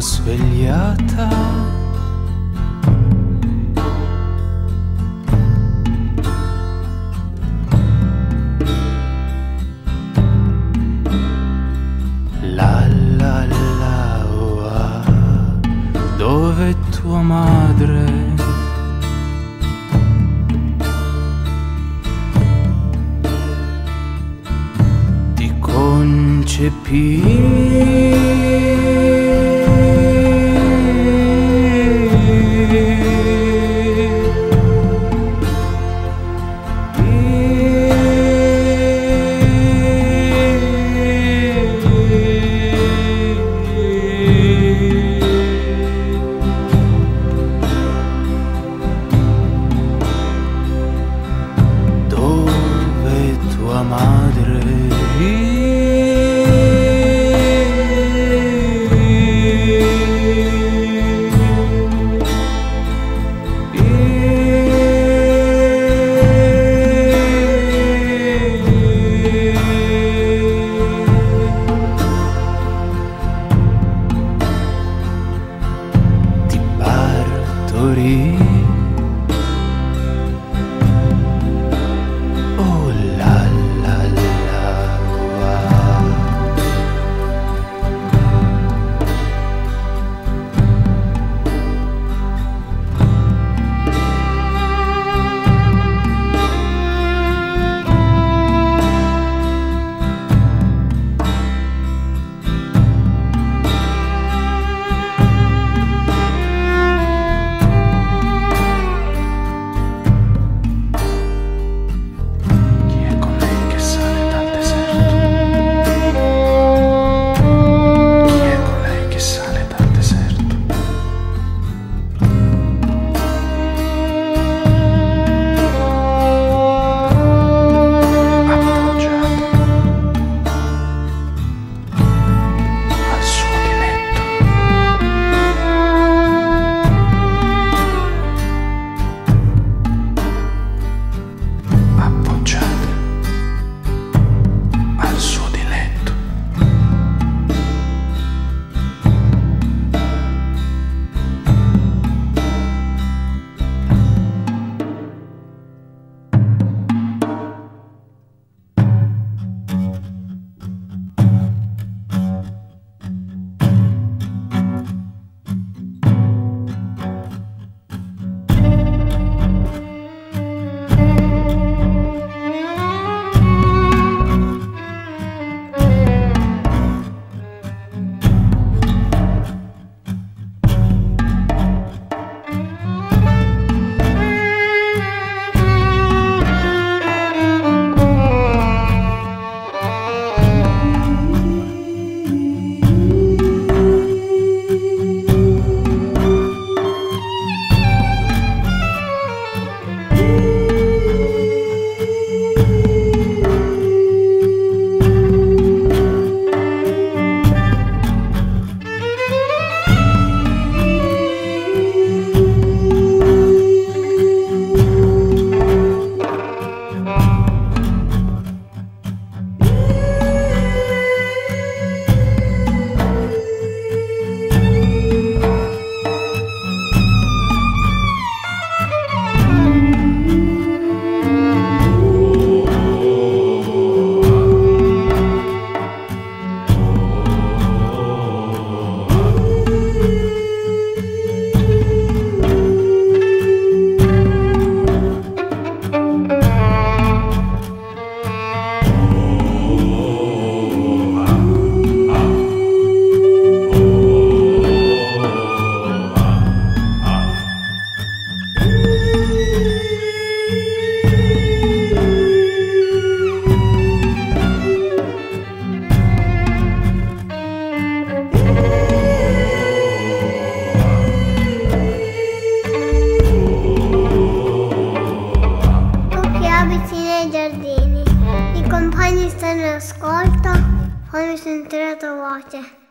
svegliata. La la la oh, ah, dove tua madre? Ti concepì. agua madre. Compagni stanno ascolto, fammi sentire la tua voce.